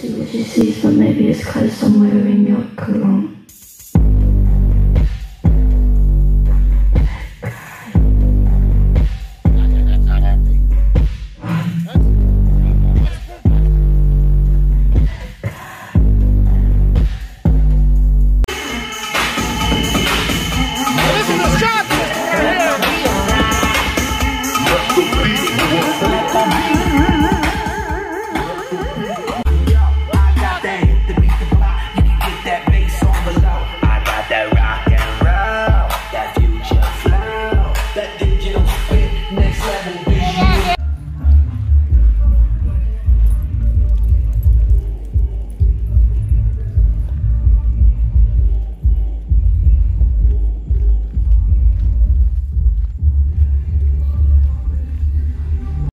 do with your seed, but maybe it's closed somewhere in your